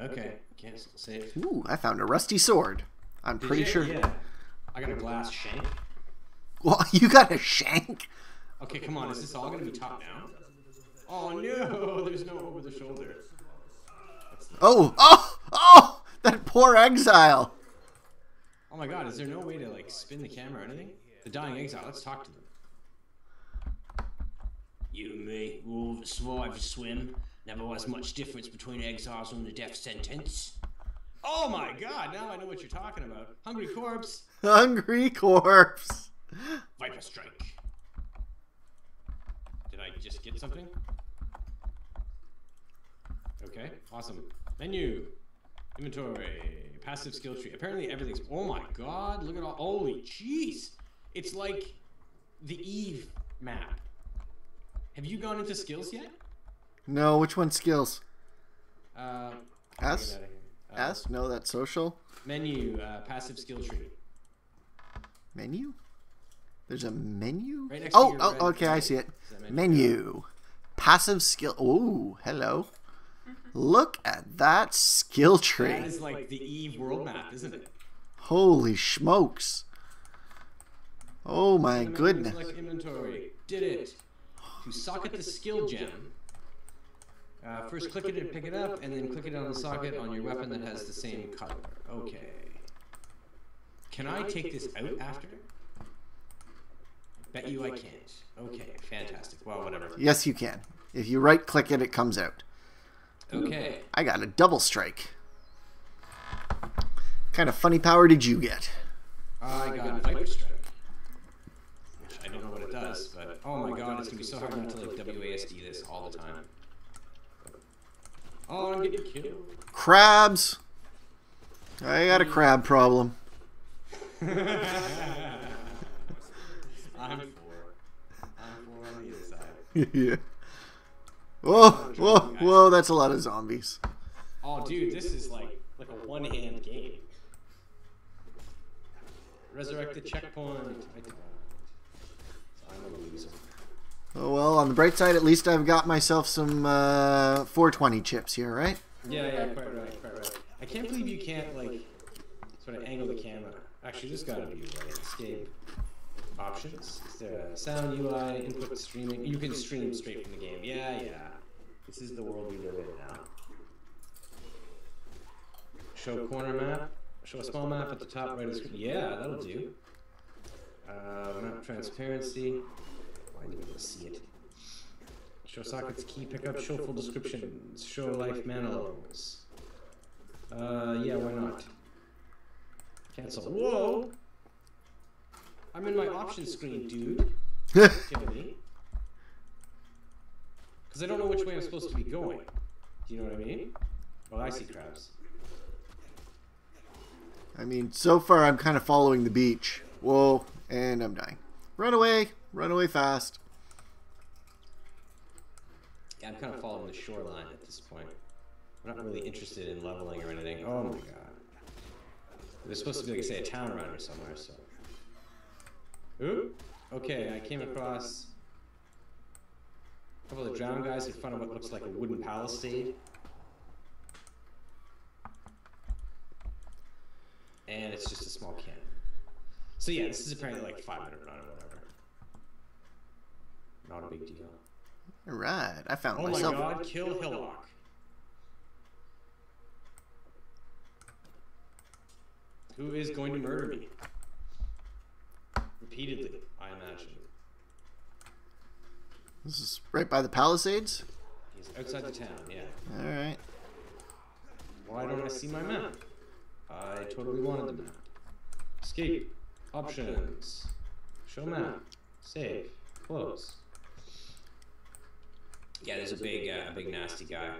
Okay, cancel, save. Ooh, I found a rusty sword. I'm Did pretty you? sure. Yeah. I got a glass shank. Well, you got a shank. Okay, come on. Is this all gonna be top down? Oh no, there's no over the shoulder. Oh, oh, oh! That poor exile. Oh my god, is there no way to like spin the camera or anything? The dying exile. Let's talk to them. You and me, we all survived a swim. Never was much difference between exiles and the death sentence. Oh my god, now I know what you're talking about. Hungry corpse. Hungry corpse. Viper strike. Did I just get something? Okay, awesome. Menu, inventory, passive skill tree. Apparently everything's. Oh my god! Look at all. Holy jeez! It's like the Eve map. Have you gone into skills yet? No, which one skills? Uh, S? get outta here. Uh, S? No, that's social. Menu, uh, passive skill tree. Menu? There's a menu? Right next to oh, your oh, red okay, I see it. menu? Menu. Passive skill. Ooh, hello. Look at that skill tree. That is like the Eve world map, isn't it? Holy smokes. Oh my goodness. Inventory. Did it. To socket the skill gem. Uh, first click it and pick it up, and then click it on the socket on your weapon that has the same color. Okay. Can I take this out after? Bet you I can't. Okay, fantastic. Well, whatever. Yes, you can. If you right click it, it comes out. Okay. I got a double strike. kind of funny power did you get? I got a Viper Strike. Which I don't know what it does, but oh my god, it's gonna be so hard not to like WASD this all the time. Oh, I'm getting killed. Crabs. I got a crab problem. I'm four. I'm four on the inside. yeah. Whoa, oh, whoa, whoa, that's a lot of zombies. Oh, dude, this is like like a one-hand game. Resurrect the checkpoint. So I'm a loser. Oh well, on the bright side, at least I've got myself some uh, 420 chips here, right? Yeah, yeah, quite right, quite right. I can't believe you can't like sort of angle the camera. Actually, this gotta be right. Escape options. Is there a sound UI input streaming? You can stream straight from the game. Yeah, yeah. This is the world we live in now. Show corner map. Show a small map at the top right of the screen. Yeah, that'll do. Uh, map transparency. Why didn't you see it? Show sockets key pick up show full descriptions, show life manuals. Uh, yeah, why not? Cancel. Whoa! I'm in my options screen, dude. Kill me. Because I don't know which way I'm supposed to be going. Do you know what I mean? Well, I see crabs. I mean, so far I'm kind of following the beach. Whoa, and I'm dying. Run away, run away fast. Yeah, I'm kind of following the shoreline at this point. I'm not really interested in leveling or anything. Oh my god. There's supposed to be, like, say, a town around here somewhere, so. Ooh! Okay, I came across a couple of drowned guys in front of what looks like a wooden palisade. And it's just a small cannon. So yeah, this is apparently like 500 run or whatever. Not a big deal. All right, I found Oh my myself. god, kill Hillock. Who is going to murder me? Repeatedly, I imagine. This is right by the Palisades. He's outside the town, yeah. All right. Why don't I see my map? I totally wanted the map. Escape. Options. Show map. Save. Close. Yeah, there's a big, uh, big nasty guy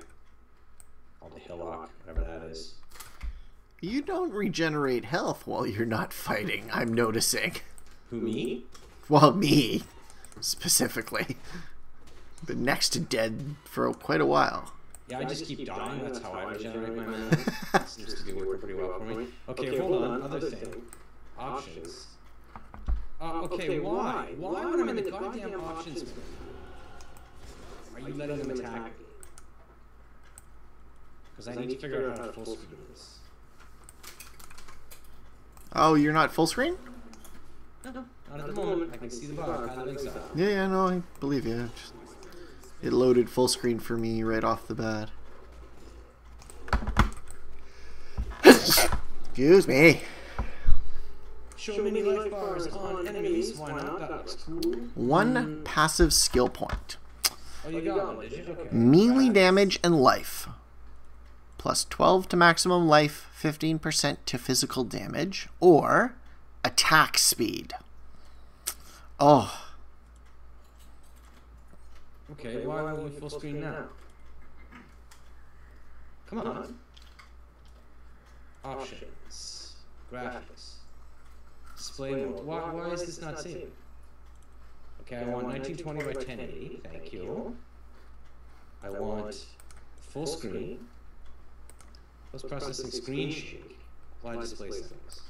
called the Hillock, whatever that is. You don't regenerate health while you're not fighting. I'm noticing. Who me? Well, me specifically. Been next to dead for quite a while. Yeah, I just keep dying. That's how I regenerate my mana. Seems to be working pretty well for me. Okay, hold on. Other thing. Options. Uh, okay, why? Why when I'm in the goddamn options menu? Are you letting them attack me? Because I need to figure out how to full screen this. Oh, you're not full screen? No, not at the moment. I can see the bar. Path of Exile. Yeah, yeah, no, I believe you. Just, it loaded full screen for me right off the bat. Excuse me. Show many life bars on enemies. Why not? That looks cool. One hmm. passive skill point. Oh, you got one, did you? Okay. Melee damage and life. Plus 12 to maximum life, 15% to physical damage, or attack speed. Oh, Okay, why aren't you full screen now? Come on. Options. Graphics. Display mode. Why, why is this not saving? Okay, I want 1920 by 1080. Thank you. I want full screen. Post processing screen shake. Apply display settings.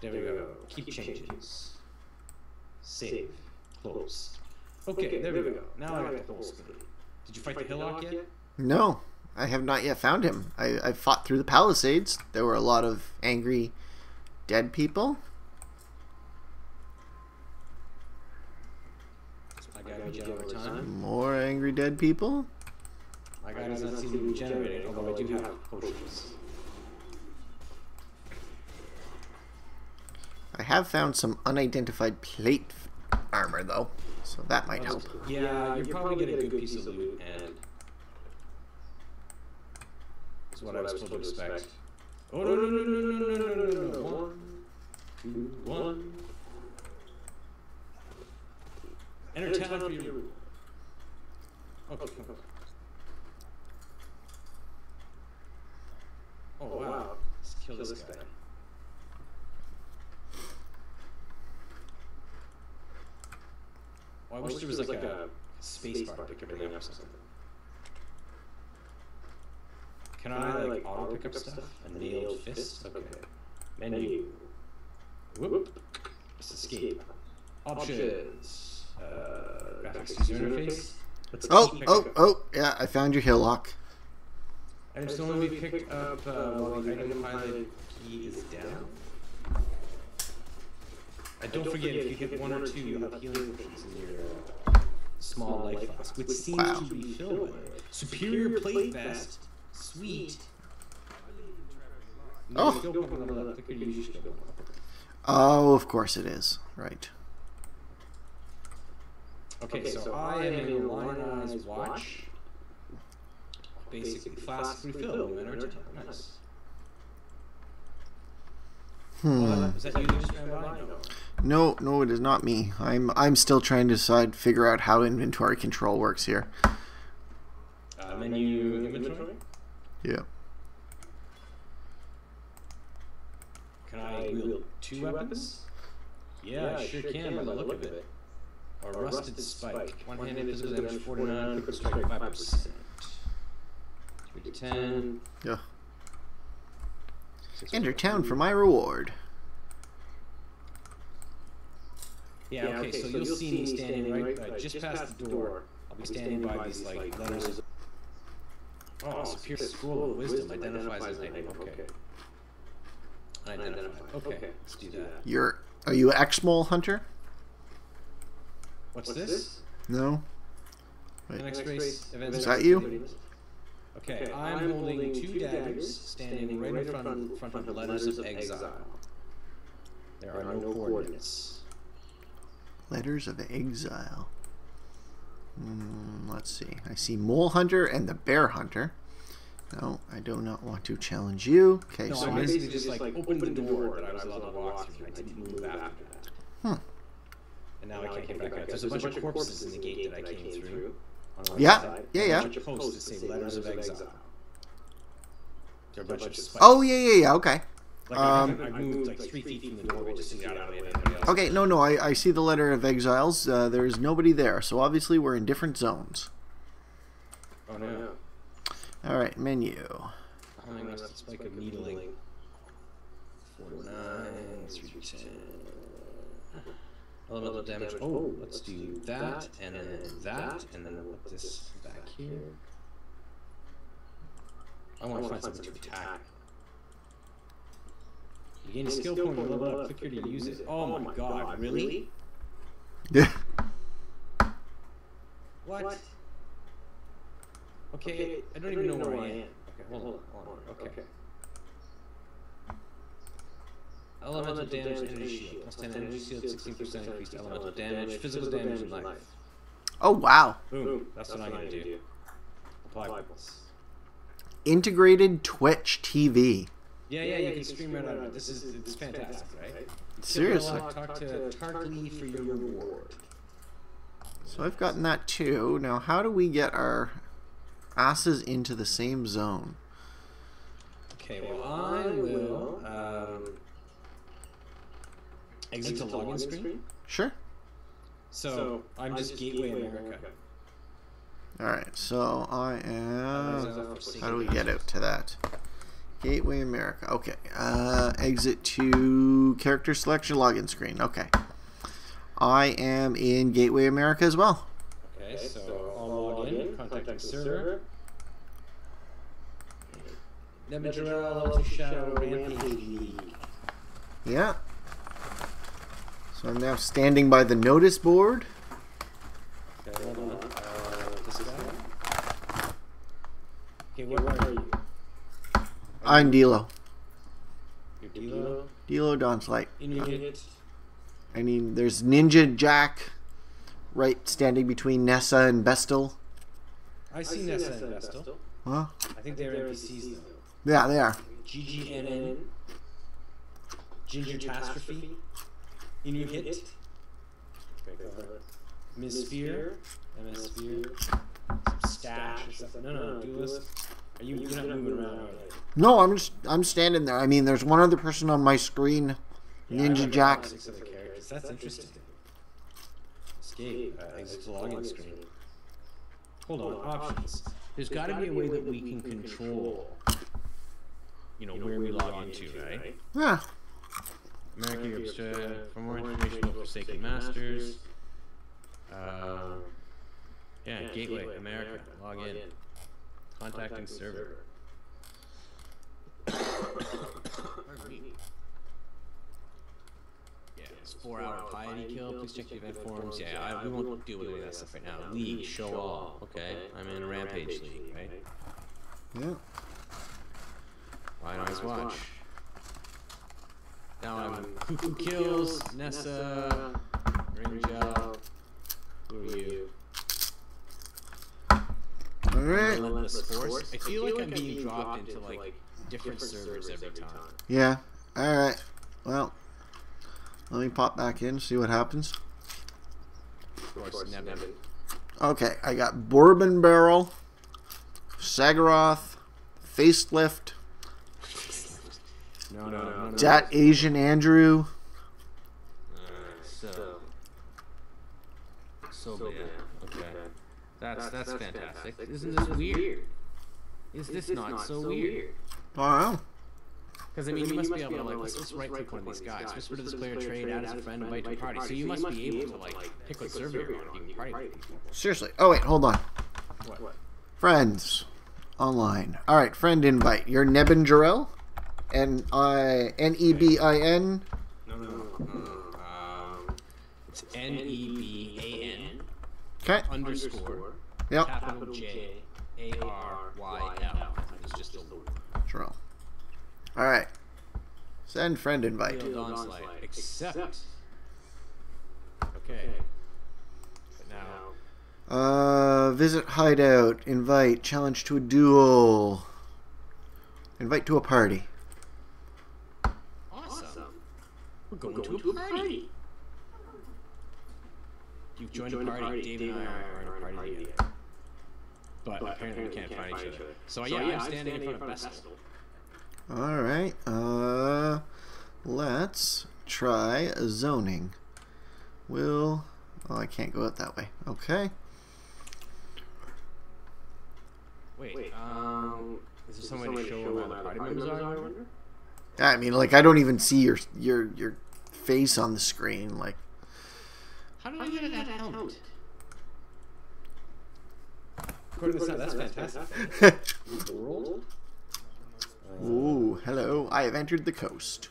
There we go. Keep changes. Save. Close. Okay, there we go. Now I got the full screen. Did you fight the Hillock yet? no. I have not yet found him. I, I fought through the Palisades. There were a lot of angry dead people. I got to generate time. More angry dead people. My guy does not seem to be generating, although I do have potions. I have found some unidentified plate armor, though, so that might help. Yeah, you're probably getting a good piece of loot, and that's what I was supposed to expect. Oh no no no no no no no no no! One, two, one. Enter talent for your. Okay. okay. Oh, oh wow! Let's kill this guy. Oh, I wish there was like a space bar to pick everything up or something. Can I like auto pick up stuff? A nailed fist? Okay. Menu. Whoop. Let's escape. Options. Uh, graphics user interface. Let's Oh, oh, oh, yeah, I found your hillock. Items can only be picked up uh, while the item highlighted key is down. And don't forget, if you hit one or two, you'll have healing potions in your uh, small life flask, which seems Wow. to refill by the way. Superior plate vest, sweet. Oh. Skill point level up, quicker use your skill point. Oh, of course it is. Right. Okay, so I am in Lioneye's Watch. Basically, flask refill, no matter what. Nice. Hmm. Is that you that just by? No, No. no, it is not me. I'm I'm still trying to decide, figure out how inventory control works here. Uh, menu inventory. Yeah. Can I wield two weapons? Yeah, I sure can by the look of it. A rusted spike. One-handed physical damage 49, quick strike 5%. 3 to 10. Yeah. Enter town for my reward. Yeah, okay, so you'll see me standing right, uh, just past the door. I'll be standing by these, like, letters of... Oh, Superior Scroll of Wisdom identifies an item. Okay. Unidentified. Okay, let's do that. You're are you X-Mole hunter? What's this? No. Wait. next race event Is that you? activities. Okay, I'm holding two daggers standing right in front, front of the letters of exile. There are no coordinates. Letters of Exile. Hmm, let's see. I see Mole Hunter and the Bear Hunter. No, I do not want to challenge you. Okay, No, so I maybe- basically just like opened the door that I was allowed to walk through. I didn't move after that. Hmm. And now I can't get back out. There's a bunch of corpses in the gate that I came through. Yeah, side, yeah, yeah. A bunch of posts that say letters of exile. There are a bunch of spikes. Oh yeah, yeah, yeah. Okay. Like um, I, I moved like three feet from the doorway just to get out of anybody else. Okay, no, no. I, I see the letter of exiles. Uh, there is nobody there, so obviously we're in different zones. Oh no. All right, menu. Behind us, the spike of needling. 49, 310. Elemental damage. Oh, oh let's do that, and then that, and then we'll put this back here. I want to find something to attack. You gain a skill point you level up. Click here to use it. Oh, oh my god, really? Yeah. What? Okay, I don't even know where I am. Okay, hold on, hold on. Okay. Elemental damage, energy shield. Plus 10 energy shield, 16% increased elemental damage, physical damage, and life. Oh wow. Boom. That's what I'm gonna do. Apply plus. Integrated Twitch TV. Yeah, yeah, you can stream right out of it. This is it's fantastic, right? Seriously. Talk to Tarkleigh for your reward. So I've gotten that too. Now, how do we get our asses into the same zone? Okay, well, I will um, exit the login screen. Sure. So I'm just Gateway America. All right. So I am. How do we get out to that? Gateway America. Okay. Uh, exit to character selection login screen. Okay. I am in Gateway America as well. Okay, so I'll log in, contact the server. Nebajorel, L2 Shadow, Rampage League. Yeah. So I'm now standing by the notice board. Okay, hold on. Uh. Okay, where are you? I'm Dilo. You're Dilo. Dilo Donslight. Inuit. I mean, there's Ninja Jack right standing between Nessa and Bestel. I see Nessa and Bestel. Huh? I think they're NPCs though. Yeah, they are. GGNN. Ginger Catastrophe. Inuit. Okay, go ahead. Ms. Sphere. MS Sphere. Some stash or something. No, no, no. Duelist. Are you, you're not moving around, are you? No, I'm just I'm standing there. I mean, there's one other person on my screen. Yeah, Ninja like Jack. Six other characters. That's interesting. Escape. Uh, exit the login screen. Hold on. Options. There's got to be a way that we can control. You know where we log into, right? Yeah. America Obstra. For more information about Forsaken Masters. Um, yeah, Gateway America. Log in. Contacting server. Yeah, it's four hour piety kill. Please check the event forums. Yeah, I, we won't deal with any of that stuff right now. League, show all. Okay, I'm in a rampage league, right? Yeah. Why not watch? Now I'm Cuckoo Kills, Nessa, Ringel. Who are you? All right. Relentless Force. I feel like I'm being dropped into like different servers every time. Yeah. All right. Well, let me pop back in, see what happens. Of course, Nevin. Okay, I got Bourbon Barrel, Sagaroth, Facelift, No, no, no, no. Dat Asian Andrew. So. So bad. Okay. That's that's fantastic. Isn't this weird? Is this not so weird? I don't Because I mean, you must be able to like let's, let's right click one of these guys, whisper to this player, trade, add as a friend, invite to a party. So you must be able to like pick what server you're on if you can party with people. Seriously. Oh, wait, hold on. What? Friends. Online. All right, friend invite. You're Nebin Jarrell? N I N E B I N. No, no, no. Um, it's N E B A N Okay. underscore Yep. capital J A R Y L. It's just a Jarrell. All right. Send friend invite. Field onslaught. Except. Okay. But now. Uh, visit hideout. Invite. Challenge to a duel. Invite to a party. Awesome. We're going, to a party. You've joined, a party. Dave and I are in a party together. But, apparently we can't find each other. So, yeah, I'm standing in front of Bestel. All right. Uh, let's try zoning. Will. Oh, I can't go out that way. Okay. Wait, um, is there some way to show where the party members are? I wonder? I mean, like I don't even see your your your face on the screen. Like, How did I get that helmet? According to this, that's fantastic. World? I have entered the coast.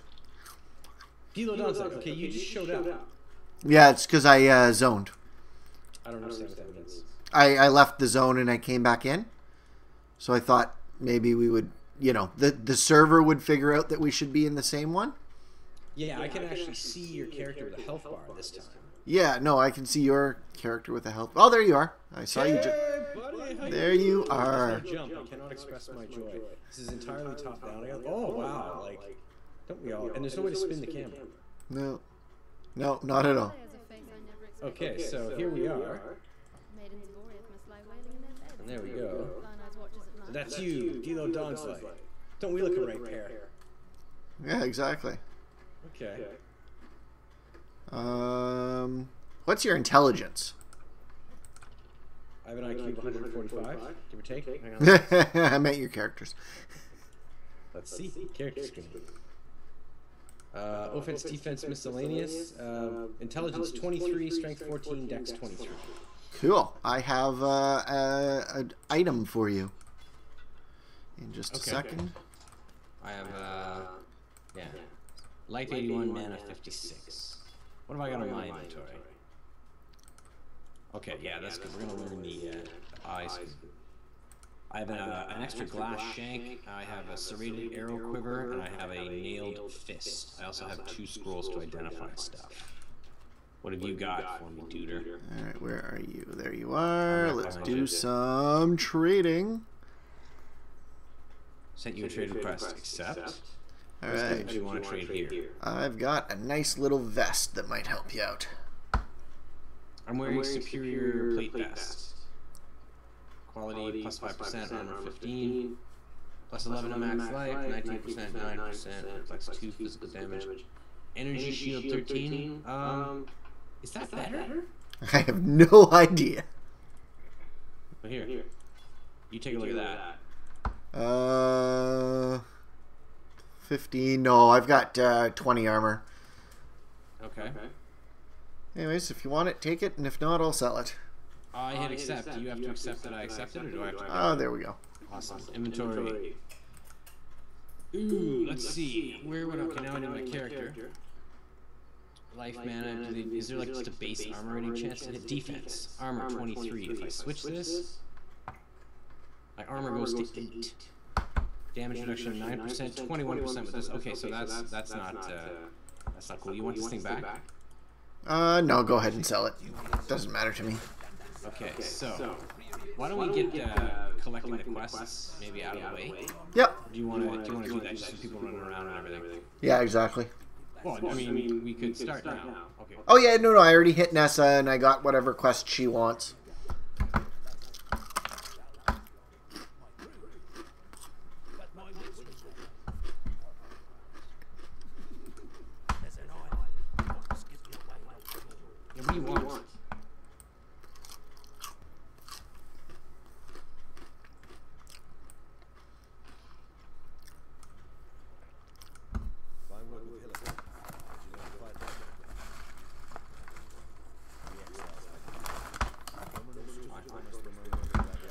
Gilo Donzai. Okay, you just showed up. Yeah, it's because I uh, zoned. I don't understand what that means. I, I left the zone and I came back in. So I thought maybe we would, you know, the, the server would figure out that we should be in the same one. Yeah, I can actually see your character with a health bar this time. Yeah, no, I can see your character with a health. Oh, there you are. I saw you. Ju- buddy, There you are. I jump. I cannot express my joy. This is entirely top down. I Oh wow! Like, don't we all? And there's no way to spin the camera. no, no, not at all. Okay, so here we are. And there we go. That's you, Dilo Donsley. Don't we look a right pair? Yeah, exactly. Okay. Um, what's your intelligence? I have an IQ of 145, give or take. Hang on. I meant your characters. Let's see. Character screen. Uh, offense, defense, miscellaneous. Uh, intelligence 23, strength 14, dex 23. Cool. I have uh, a, an item for you. In just a Okay. second. I have, uh, yeah. Life 81, mana 56. What have I got on my inventory? Okay, yeah, that's good. We're gonna learn the, uh, the eyes. I have a, an extra glass shank, I have a serrated arrow quiver, and I have a nailed fist. I also have two scrolls to identify stuff. What have you got for me, Duder? All right, where are you? There you are. Let's do some trading. Sent you a trade request. Accept. All What right. do you want to trade here? I've got a nice little vest that might help you out. I'm wearing superior plate vest. Quality plus 5%, armor 15, plus 11 to max life, 19%, 9%, reflects 2 physical damage. Energy shield 13. Um, is that better? I have no idea. But here, you take a look at that. Uh, 15. No, I've got uh, 20 armor. Okay. Anyways, if you want it, take it, and if not, I'll sell it. I hit accept. Do you have to accept that I accepted, or do I have to? Oh, there we go. Awesome. Inventory. Ooh, let's see. Where would I? Okay, now I know my character. Life mana. Do they, is there like just a base armor any chance to hit defense? Armor 23. If I switch this, my armor goes to 8. Damage reduction 9%, 21% with this. Okay, so that's that's not uh, that's not cool. You want this thing back? Uh, no, go ahead and sell it. Doesn't matter to me. Okay, so why don't we get uh, collecting the quests maybe out of the way? Yep. Do you want to do you want to do that just so people running around and everything? Yeah, exactly. Well, I mean, we could start now. Okay. Oh yeah, no, no, I already hit Nessa, and I got whatever quest she wants. Yeah, what do you want?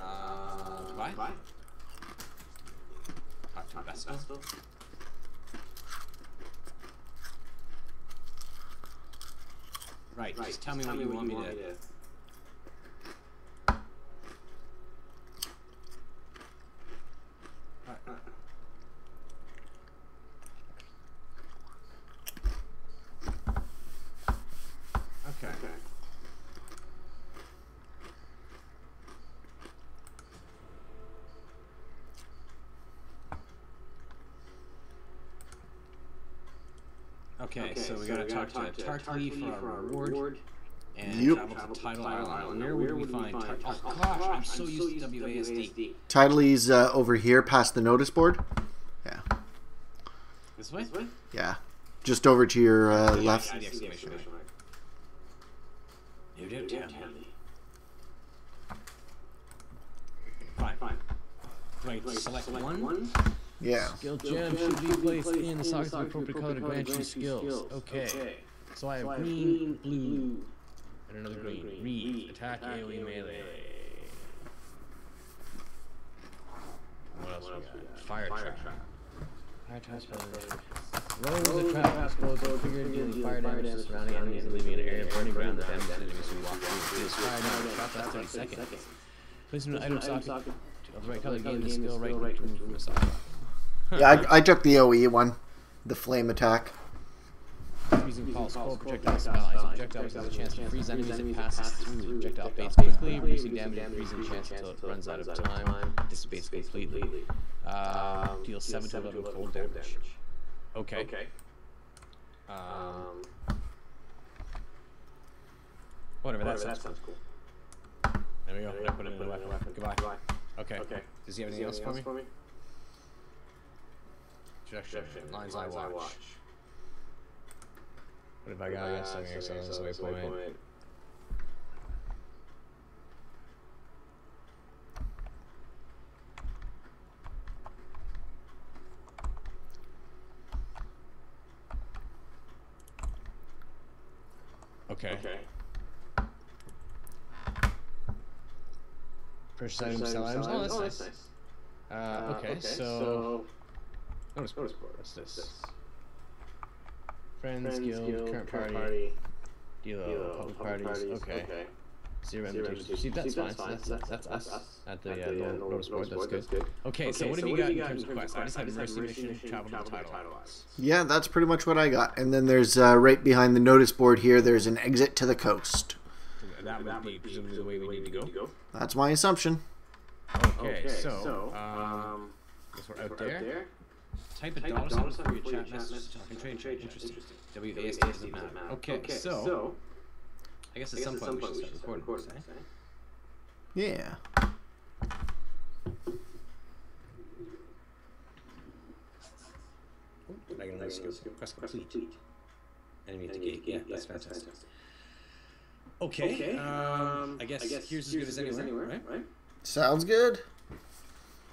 Uh, buy? Talk to Bestel. Right, just tell me what you want me to. Okay. Okay, so we gotta talk to Tarkleigh for our reward. And Yep. travel to Tidal Island. Where would we find Tar- Oh gosh, I'm so used to WASD. Tidally's uh, over here past the notice board. Yeah, This way? yeah. Just over to your uh, Yeah, I left. see the exclamation mark. You don't tell me. Fine, fine. Do I select one? Yeah. Skill gem should be placed in the sockets of appropriate color to grant you skills. Okay. So I have green, blue, and another green. Read. Attack AoE melee. What else we got? Fire trap. High times Roll was a trap exposed and figured dealing fire damage to surrounding enemies and leaving an area of burning ground that damaged enemies who walk through. Deals fire damage, trap lasts 30 seconds. Place an item socket of the right color, gain the skill right to move from the socket. Yeah, I, I took the AoE one, the flame attack. Using Pulse Core projectile spell. Each projectile has a chance to freeze enemies it passes through. The projectile fades quickly, reducing damage and freezing chance until it runs out of time. Dissipates completely. Uh, deals 7 to 11 cold damage. Okay. Okay. Um, whatever, that sounds cool. There we go. I put it in the weapon. Goodbye. Okay. Does he have anything else for me? Introduction. Lioneye's Watch. What have I got? I got something here, so this waypoint. Okay. Purchase items, sell items. Oh, that's nice. Uh, okay, so. Notice board. What's this? Friends, guild, current party, dealer, public parties. Okay. okay. Zero invitations. See, that's fine. So that's, that's, that's us at the uh, notice board. That's good. Okay, so what have you got in terms of quests? I just have mercy mission, travel to the Tidal Islands. Yeah, that's pretty much what I got. And then there's uh, right behind the notice board here. There's an exit to the coast. That would be presumably the way we need to go. That's my assumption. Okay, so um, guess we're out there. Type a dollar sign for your chat message. Talking trade, trade, interesting. WASD doesn't matter. Okay, so I guess at some point we should start recording. this, eh? Yeah. I can only skill press complete. Enemy at the gate. Yeah, that's fantastic. Okay. Um, I guess here's as good as anywhere, right? Sounds good.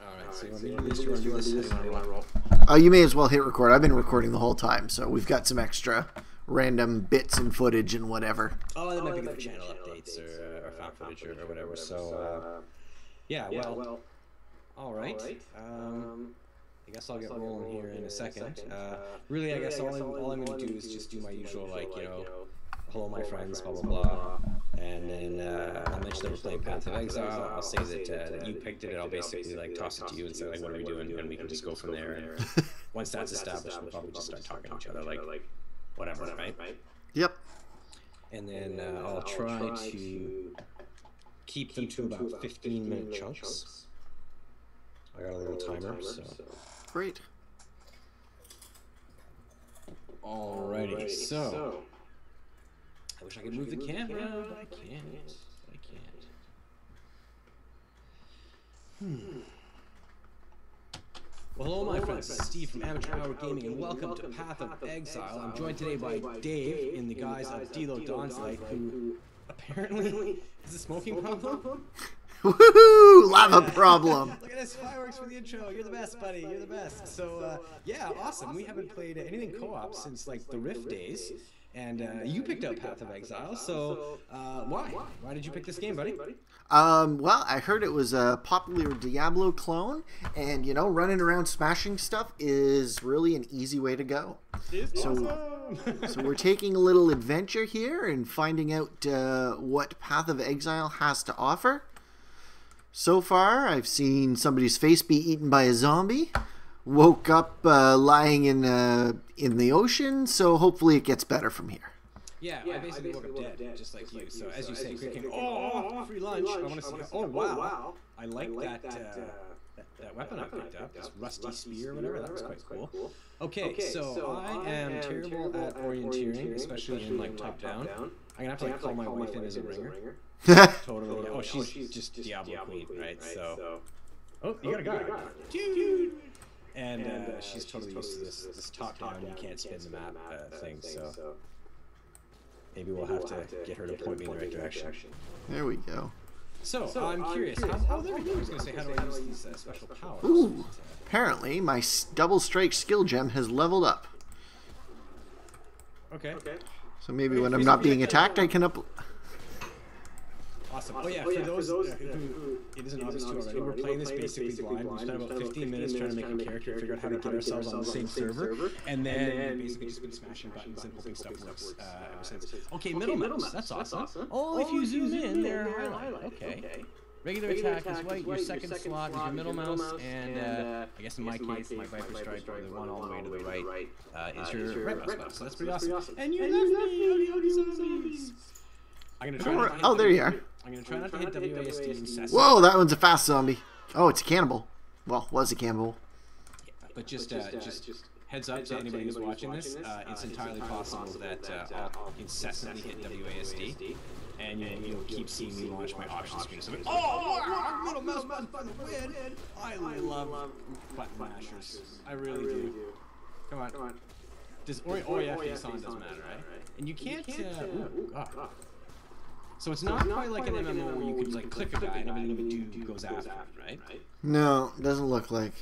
All right. So you want me to do this? You want to do this? You want to roll? Uh, you may as well hit record. I've been recording the whole time, so we've got some extra random bits and footage and whatever. Oh, that might be good for channel updates or, or found footage or, or whatever. So, uh, yeah, well, all right. Um, I guess I'll get rolling here in a second. Uh, really, I guess all I'm, all I'm going to do is just do my usual, like, you know, hello, my friends, blah, blah, blah. And then uh, I'll mention that we're playing Path of Exile. I'll say that, uh, that you picked it, and I'll basically, like, toss it to you and say, like, what are we doing? And we can just go from there. And once that's established, we'll probably just start talking to each other, like, whatever, right? Yep. And then uh, I'll try to keep them to about 15 minute chunks. I got a little timer, so. Great. Alrighty, so. I wish I could move the camera, but I can't. I can't. Hmm. Well, hello, my friends. This is Steve from Amateur Hour Gaming, and welcome to Path of Exile. I'm joined today by Dave in the guise of Dilo Donsley, who apparently has a smoking problem. Woohoo! Lava problem. Look at this fireworks for the intro. You're the best, buddy. You're the best. So, uh, yeah, awesome. We haven't played anything co-op since like the Rift days, and uh, you picked up Path of Exile. So, uh, why? Why did you pick this game, buddy? Um, well, I heard it was a popular Diablo clone, and you know, running around smashing stuff is really an easy way to go. So, So we're taking a little adventure here and finding out uh, what Path of Exile has to offer. So far, I've seen somebody's face be eaten by a zombie. Woke up uh, lying in uh, in the ocean, so hopefully it gets better from here. Yeah, I basically woke up dead, just like you. So as you say, Quick King, oh, free lunch. I want to see. Oh wow, I like that. Uh, that, that weapon I picked up, this rusty spear, or whatever. That was quite cool. Okay, so I am terrible at orienteering, especially in like top down. I'm gonna have to like call my wife in as a ringer. Totally. Oh, she's just Diablo Queen, right? So. Oh, you got a guy. Dude. And uh, she's totally used to this this top down, you can't spin the map uh, thing. So maybe we'll have to get her to point me in the right direction. There we go. So, I'm curious. How, how there we go. I was gonna say, how do I use these uh, special powers? Ooh. Apparently, my s- double strike skill gem has leveled up. Okay. So maybe when I'm not being attacked, I can up. Awesome. Oh yeah, for those uh, who it isn't obvious to already, we're playing this basically blind. We spent about 15 minutes trying to make a character, figure out how to get ourselves on the same server, and then basically just been smashing buttons and hoping stuff works uh, ever since. Okay, middle mouse. That's awesome. Oh, if you zoom in, they're highlighted. Okay. Regular attack is white. Your second slot is your middle mouse, and uh, I guess in my case, my Viper Strike, or the one all the way to the right, uh, is your right mouse button. So that's pretty awesome. And you left me, zombies. I'm gonna try Oh, there you are. I'm gonna try not to hit WASD incessantly. Whoa, that one's a fast zombie. Oh, it's a cannibal. Well, was a cannibal. But just, uh, just heads up to anybody who's watching this, uh, it's entirely possible that uh, I'll incessantly hit WASD, and you'll, you'll keep seeing me launch my option screen. So, oh, wow, little mouse button for the win! I love button mashers. I really do. Come on. Does or, oh yeah, face on doesn't matter, right? And you can't. Uh, ooh, God. So it's not quite like an MMO where you could like click a guy and everything you do goes after him, right? No, doesn't look like.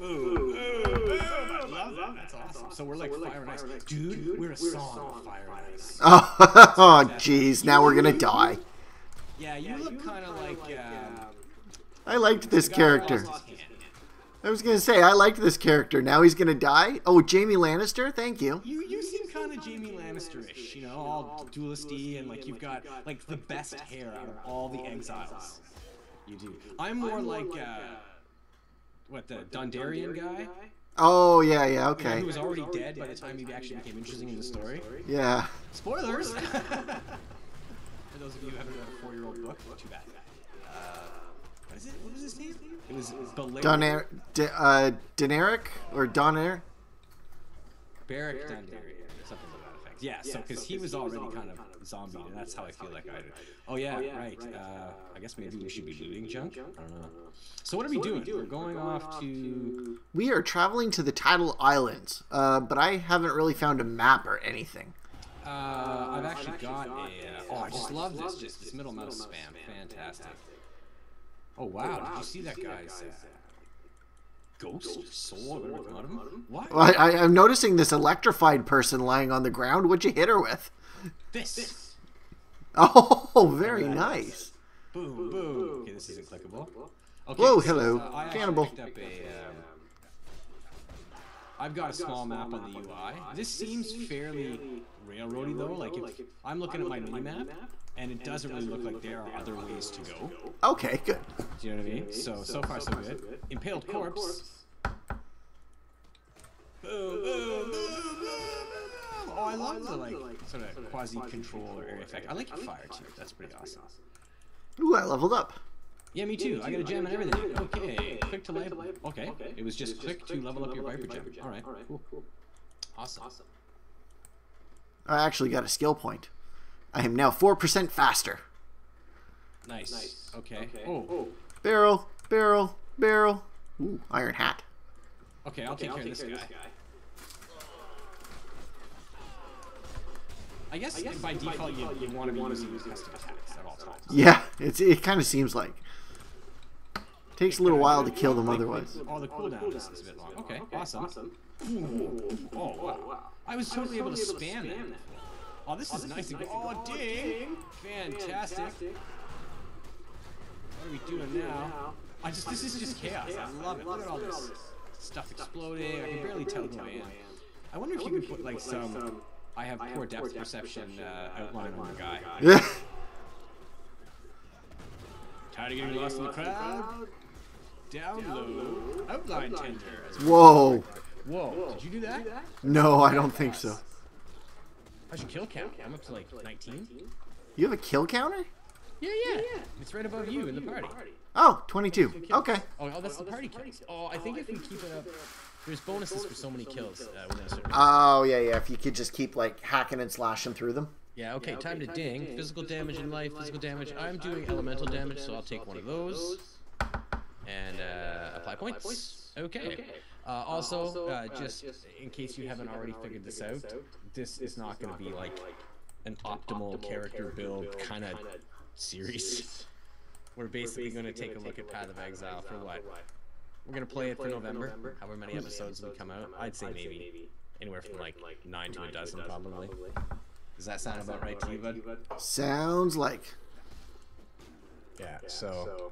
Boom, boom, boom. I love that. That's awesome. So we're like fire and ice. Dude, we're a song of fire and ice. Oh, oh, jeez. Now we're gonna die. Yeah, you look kind of like. Um, I liked this character. His hand. I was gonna say I liked this character. Now he's gonna die. Oh, Jaime Lannister. Thank you. You you seem kind of Jaime Lannister-ish, you know, all duelisty and like you've got like the best hair out of all the exiles. You do. I'm more like uh, what the Dondarrion guy, Oh yeah, yeah. the guy Okay. who was already dead by the time he actually became interesting in the story. Yeah. Spoilers. For those of you who haven't read a four-year-old book, too bad. Uh, what is it? What was his name? It was Baleric. Donar, D- uh, Daenerys or Donair. Beric Dondarrion, something to that effect. Yeah, so because he was already kind of zombie, and that's how I feel like I. did. Oh yeah, right. Uh, I guess maybe we should be looting junk. I don't know. So what are we doing? We're going off to. We are traveling to the Tidal Islands, uh, but I haven't really found a map or anything. Uh, I've actually got a. Uh, oh, I just love this. Just this middle mouse spam. Fantastic. Oh wow! Did you see that guy's uh, ghost soul? Whatever you call him. What? Well, I, I, I'm noticing this electrified person lying on the ground. What'd you hit her with? This. Oh, very nice. Boom, boom. Okay, this isn't clickable. Okay, Whoa, so, hello, uh, I actually cannibal. picked up a, um, I've got a small map on the UI. This seems fairly railroady though. Like if I'm looking at my mini map, and it doesn't really look like there are other ways to go. Okay, good. Do you know what I mean? So so far so good. Impaled corpse. Boom, boom, boom, boom, boom. Oh, I love oh, the like sort of quasi control or area effect. I like your fire too. That's pretty awesome. Ooh, I leveled up. Yeah, me too. I got a gem and everything. Okay, click to level. Okay, it was just click to level up your Viper gem. All right, cool. Awesome. I actually got a skill point. I am now 4% faster. Nice. Okay. Oh, Barrel, barrel, barrel. Ooh, iron hat. okay. I'll take care of this guy. I guess by default you, you want to be using custom attacks at all times. Yeah, it's it kind of seems like. Takes a little while to kill them otherwise. Oh, the cooldown is, is a bit long. Okay, awesome. Ooh. Oh, wow. I was totally able to spam that. Oh, this is nice and good. Oh, ding! Fantastic. What are we doing now? I just, this is just chaos. I love it. Look at all this stuff exploding. I can barely tell who I am. I wonder if you could put like some, I have poor depth perception uh, outline on the guy. Yeah. Tired of getting lost in the crowd? Download outline tender. Whoa. Whoa, did you do that? No, I don't think so. How's your kill count? I'm up to like 19. You have a kill counter? Yeah, yeah. yeah. It's right above you in the party. Oh, 22. Okay. Oh, oh that's the party kills. Oh, I think if we keep it up, there's bonuses for so many kills uh, within a certain. Oh, yeah, yeah. If you could just keep like hacking and slashing through them. Yeah, okay, time to ding. Physical damage in life, physical damage. I'm doing elemental damage, so I'll take one of those. And uh, apply points. Okay. Uh, also, uh, just in case you haven't already figured this out, this is not going to be like an optimal character build kind of series. We're basically going to take a look at Path of Exile for what? We're going to play it for November, however many episodes we come out. I'd say maybe anywhere from like 9 to a dozen, probably. Does that sound about right to you, bud? Sounds like. Yeah. So.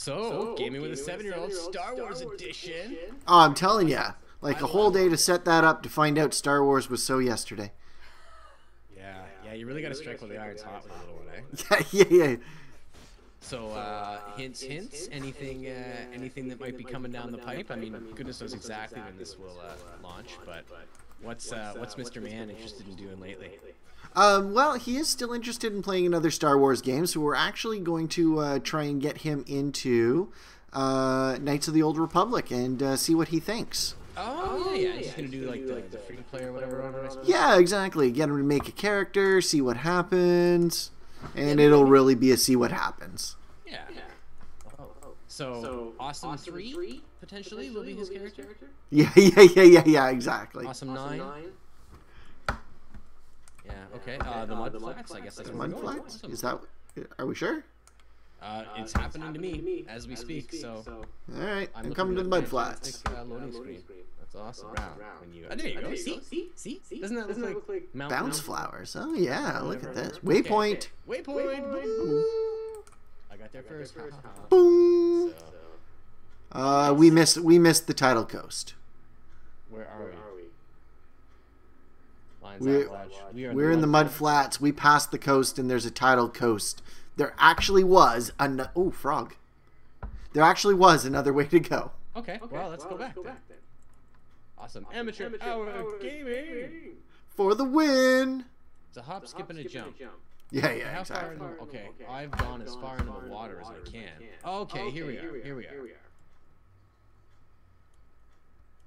So, gaming with a seven-year-old Star Wars edition. Oh, I'm telling you, like a whole day to set that up to find out Star Wars was so yesterday. Yeah. Yeah. You really got to strike while the iron's hot with a little one, eh? Yeah, yeah, yeah. So, uh, hints, hints. Anything, uh, anything that might be coming down the pipe. I mean, goodness knows exactly when this will uh, launch. But what's uh, what's Mr. Man interested in doing lately? Um, well, he is still interested in playing another Star Wars game, so we're actually going to uh, try and get him into uh, Knights of the Old Republic and uh, see what he thinks. Oh, yeah, yeah. He's just gonna do like the, the free to play or whatever on it. I. Yeah, exactly. Get him to make a character, see what happens, and it'll really be a see what happens. Yeah. Oh. So, Awesome, 3, potentially, will be his character? Yeah, yeah, yeah, yeah, yeah, exactly. Awesome 9? Yeah, okay. Uh, the Mud Flats, I guess that's where we're Mud going. Flats? Awesome. Is that? Are we sure? Uh, it's happening to me as we speak, so All right, I'm, looking coming to the a Mud fantastic, Flats. Uh, loading screen. That's awesome. Round. When you, uh, there you go. See? See? See? Doesn't that look like Mount Bounce Mount- flowers. Oh yeah, look at this. Waypoint. okay. Waypoint. Woo. I got there first. Ha, ha, ha. Boom. So, Uh, we missed we missed the tidal coast. where are we? Lines We're- out. We are We're in the mud flats. We passed the coast, and there's a tidal coast. There actually was an oh frog. There actually was another way to go. Okay, well, let's go back then. Awesome. Amateur, hour gaming. For the win. It's a hop, skip, and a jump. Yeah, yeah, How far? exactly. In the, okay, I've gone as far into the water as I can. Okay, here we are. Here we are.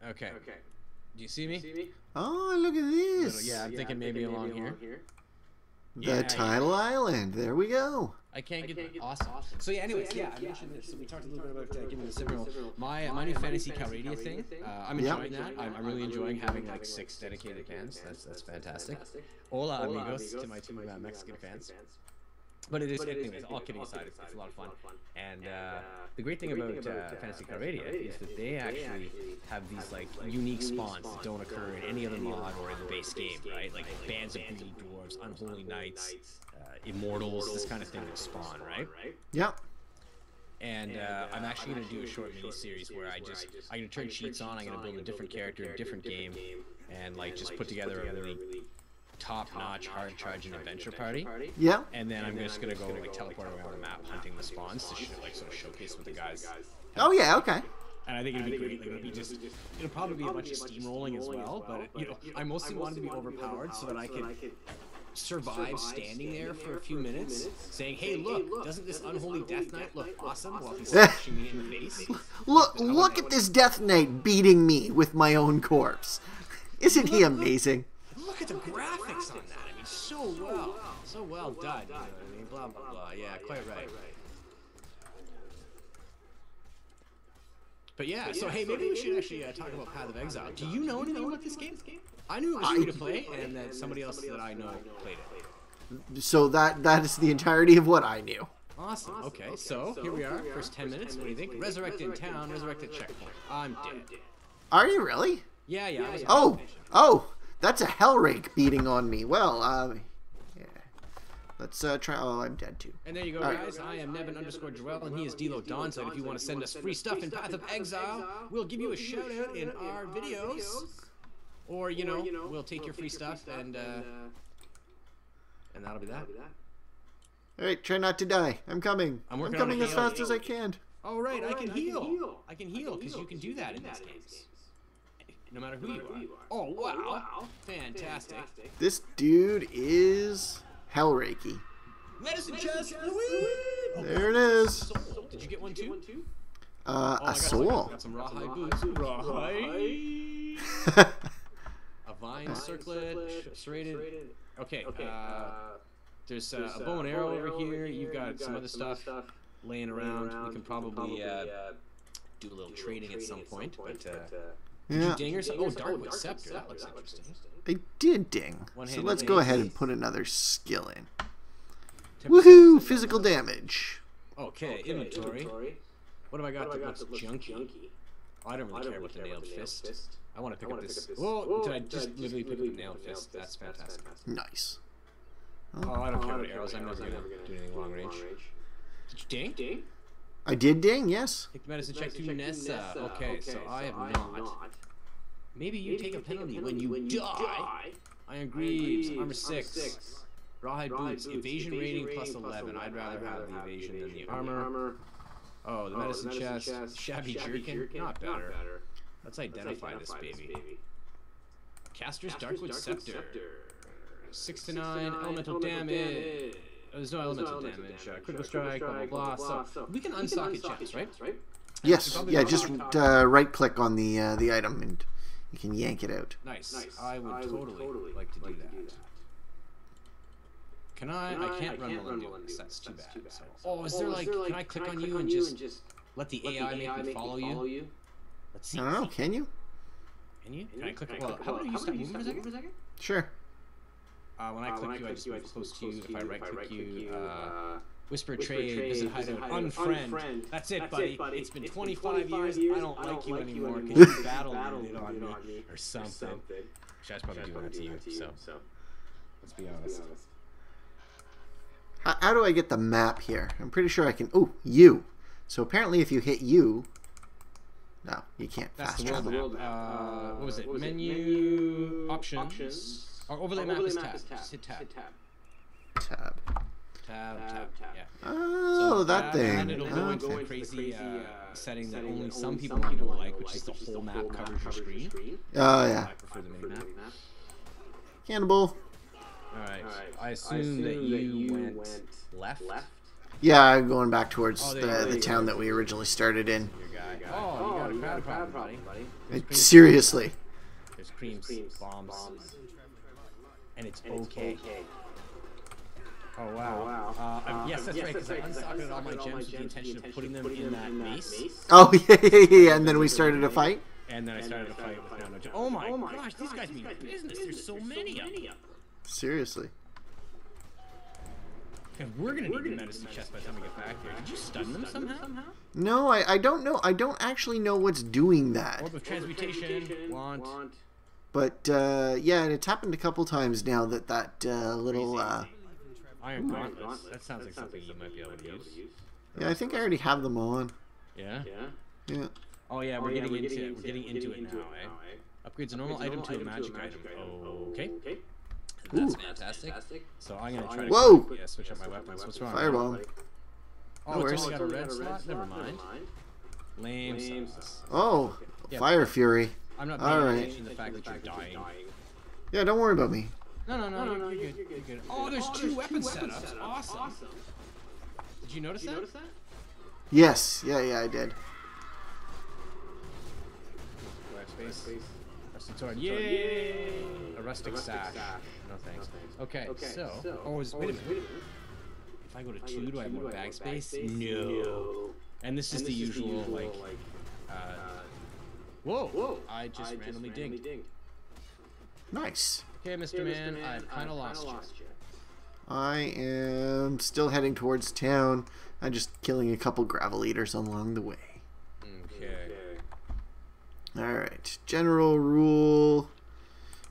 Okay. Do you see me? Oh, look at this. Yeah, I'm thinking maybe along here. The Yeah, yeah. tidal island. There we go. I can't get awesome. So yeah, anyways, yeah, I mentioned this. So we talked a little bit about uh, giving the signal. My my new fantasy Calradia thing. Uh, I'm Yep. enjoying that. I'm, I'm really enjoying having like six dedicated fans. That's that's fantastic. Hola amigos to my two uh, Mexican fans. But it is, anyways, all kidding aside, it's, it's a lot of fun. And uh, the great thing about uh, Fantasy Calradia is that they actually have these like unique spawns that don't occur in any other mod or in the base game, right? Like bands of bleeding dwarves, unholy knights, uh, immortals, this kind of thing will spawn, right? Yep. And uh, I'm actually going to do a short mini series where I just I'm going to turn cheats on. I'm going to build a different character, a different game, and like just put together a really top-notch, hard-charging adventure party. Yeah. And then I'm just gonna go like teleport around the map, hunting the spawns to sh- like sort of showcase with the guys. Oh yeah. Okay. And I think it'd be great. Like it'll be just, it'll probably be a bunch of steamrolling as well. But you know, I mostly wanted to be overpowered so that I could survive standing there for a few minutes, saying, "Hey, look, doesn't this unholy death knight look awesome?" While he's slashing me in the face. Look, look at this Death Knight beating me with my own corpse. Isn't he amazing? Look at the graphics on that. I mean, so well, so well done. You know what I mean? Blah blah blah. Yeah, quite right. But yeah, so hey, maybe we should actually uh, talk about Path of Exile. Do you know anything about this game? I knew it was free to play, and that somebody else that I know played it. So that that is the entirety of what I knew. Awesome. Okay, so here we are. First 10 minutes. What do you think? Resurrect in town, resurrect at checkpoint. I'm dead. Are you really? Yeah, yeah. I was Oh, oh, that's a Hellrake beating on me. Well, uh, yeah. Let's uh, try. Oh, I'm dead too. And there you go, guys. I am Nevin underscore Joel, and he is Dilo Donza. And if you want to send us free stuff in Path of Exile, we'll give you a shout out in our videos. Or, you know, we'll take your free stuff and, uh, and that'll be that. All right, try not to die. I'm coming. I'm working on coming a as fast as I can. All right, I can heal. I can heal because you can do that in these games. No matter who you are. Oh, wow. Fantastic. This dude is Hellrakey. Medicine chest, Louis! There it is. Soul. Did you get one too? Uh, Oh, I a got soul. Some, got some rawhide boots. Rawhide. A vine circlet, sh- serrated. Okay, uh, there's uh, a bow and arrow over here. You've got some other stuff laying around. We can probably uh, do a little trading at some point. But yeah, ding or something. Oh, Darkwood oh, Scepter. That looks interesting. I did ding. So One-handed let's go ding. ahead and put another skill in. 10% Woohoo! Physical damage. Okay, inventory. What have I got that looks junky? I don't really care about the nailed fist. I want to pick up this. Whoa! Did I just literally pick up the nailed fist? That's fantastic. Nice. Oh, I don't oh, care about arrows. I'm never gonna do anything long range. Did you ding? I did ding, yes. Take the medicine chest to Nessa. Okay, so I have not. Maybe you take a penalty when you die. Iron Greaves, armor 6. Rawhide boots, evasion rating plus 11. I'd rather have the evasion than the armor. Oh, oh the medicine chest, shabby jerkin, not better. better Let's identify this baby. Caster's Darkwood Scepter. 6 to 9, elemental damage. Oh, there's no elemental damage. Uh, critical strike, blah blah blah. So we can unsocket chests, right? Yes, yeah, just uh, right click on the uh, the item and you can yank it out. Nice. nice. I would totally like to do that. Can I? I can't run while I'm doing this. That's too bad. So, oh, is there like? Can I click on you and just let the AI make me follow you? Let's see. I don't know, can you? Can you? Can I click? Well, how about you stop moving for a second? Sure. Uh, when I click you, I just move close to you. If I right click you, uh, Whisper Trade, visit hideout, unfriend. That's it, buddy. It's been 25 years. I don't like you anymore. because you battle it on me or something? Shad's probably doing that to you. So let's be honest. How, how do I get the map here? I'm pretty sure I can. Oh, you. So apparently, if you hit you, no, you can't That's fast the world travel. map. Uh, what was it? Menu options. Or overlay map is tab. Just hit tab. Tab. Tab, tab, yeah. Oh, So that And thing. it'll Oh, go into okay. the crazy uh, setting that only some people know like, which is the whole map covers your screen. Oh yeah. I prefer the mini map. Cannibal. Alright, I assume that you went left. Yeah, I'm going back towards Oh, there the, you go, the town that we originally started in. Your guy. Oh, you got a crowd problem, buddy. There's Seriously. There's creams, bombs, and it's okay. Oh wow. Uh, um, yes, that's right. Because I unsocketed all my gems with the intention of putting them in that mace, Oh yeah, yeah, yeah, yeah. And then we started a fight. and then I started a fight with now no gems. Oh my gosh, these guys mean business. There's so many of them. Seriously. And we're gonna need the medicine chest by the time we get back there. Did you stun them somehow? No, I, I don't know. I don't actually know what's doing that. Orb of transmutation. Want. But uh, yeah, and it's happened a couple times now that that uh, little. Uh, Iron gauntlets. That sounds like something you might be able to use. yeah, I think I already have them on. Yeah. Yeah. Yeah. Oh yeah, we're getting into it. We're getting into it now, eh? Upgrades a normal item to a magic item. Okay. okay. That's fantastic. So I'm gonna try to Whoa! yeah, switch up my weapons. What's wrong? Fireball. Oh, No it's worries. only got a red slot. Never mind. Lame sauce. Oh, Yeah. Fire Fury. I'm not paying Alright. attention to the fact that you're dying. Yeah, don't worry about me. No, no, no, you're, you're good. You're good. Oh, there's two weapon setups. Awesome. Did you notice that? Yes, yeah, yeah, I did. Left space. Rustic sword. Yay! A rustic sash. No thanks. Okay, so. Oh, is, wait a minute. If I go to two, do I have more bag space? No. And this is the usual, like. Uh, whoa! Whoa! I just randomly dinged. Nice. Okay, Mr. Man, I've kind of lost you. I am still heading towards town. I'm just killing a couple gravel eaters along the way. Okay. Alright, general rule.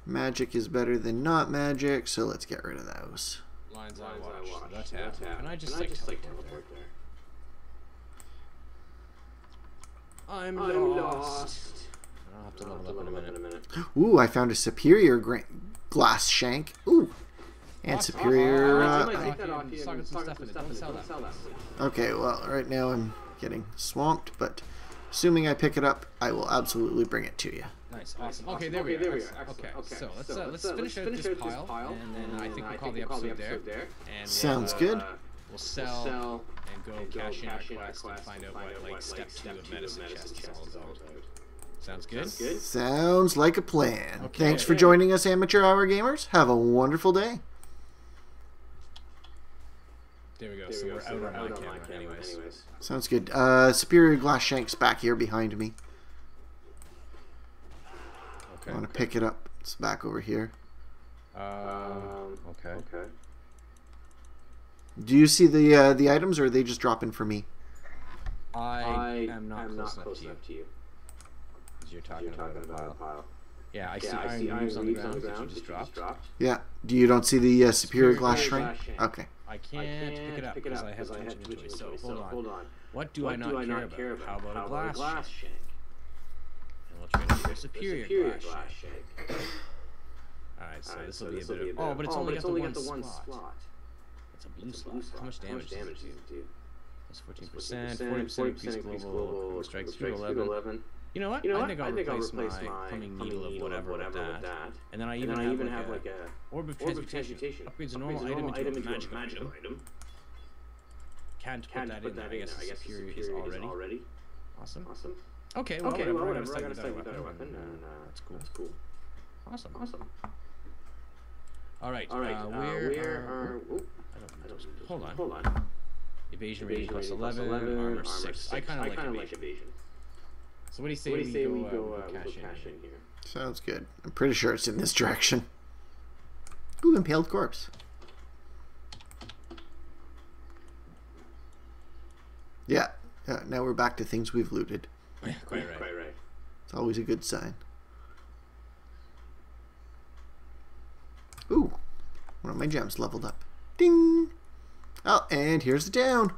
Magic is better than not magic, so let's get rid of those. Lines Lioneye's Watch. That's happening. Can I just like teleport there? I'm lost. I'll have to level up in a minute. Ooh, I found a superior gra- glass shank. Ooh. And Awesome. superior. Uh, Uh, I might take that off you and sock some stuff in it. Don't sell that. okay, well, right now I'm getting swamped, but assuming I pick it up, I will absolutely bring it to you. Nice, awesome. Okay, there we are. Excellent. Okay, so let's uh, let's finish out this pile, and then I think we'll call the episode there. And Sounds uh, good. We'll sell sell and go cash in our quest and find out what like step two of medicine chest is all about. Sounds good. Sounds like a plan. Okay. Thanks for joining us, Amateur Hour Gamers. Have a wonderful day. There we go. So we're out on my camera, anyways. Sounds good. Uh, superior glass shank's back here behind me. Okay. I want to pick it up. It's back over here. Um. okay. Okay. Do you see the uh, the items, or are they just dropping for me? I am not close enough to you. 'cause You're talking about a pile. Yeah, I see iron leaves on the ground that you just dropped. Yeah. Do you don't see the uh, superior glass shank? Okay. I can't I can't pick it up because I have too much inventory. So hold on. What do I not care about? How about a glass shank? And we'll trade it for a superior glass shank. Alright, so this will be a bit of. Oh, but it's only got the one slot. It's a blue slot. How much damage does it do? Plus 14%, 40% increase global strikes through 11. You know what? You know I think I'll, I think replace, I'll replace my plumbing needle of whatever, whatever with, that. with that. And then I even, then have, I even like have like a orb of transmutation. transmutation. Upgrades a normal item into a magical item. item. Can't put that in there. I guess the superior is already. Awesome. Awesome. Okay, well, okay, whatever. Well, whatever. I gotta start with better weapon, and uh, that's cool. That's cool. Awesome. Awesome. All right. All right. Uh, where, where are? I don't. Hold on. Hold on. Evasion rating plus 11, armor 6. I kind of like evasion. So what do you say, so do you we, say go, we go, uh, cash, in, cash in here? Sounds good. I'm pretty sure it's in this direction. Ooh, impaled corpse. Yeah. yeah. Now we're back to things we've looted. quite right. Quite right. It's always a good sign. Ooh, one of my gems leveled up. Ding! Oh, and here's the town.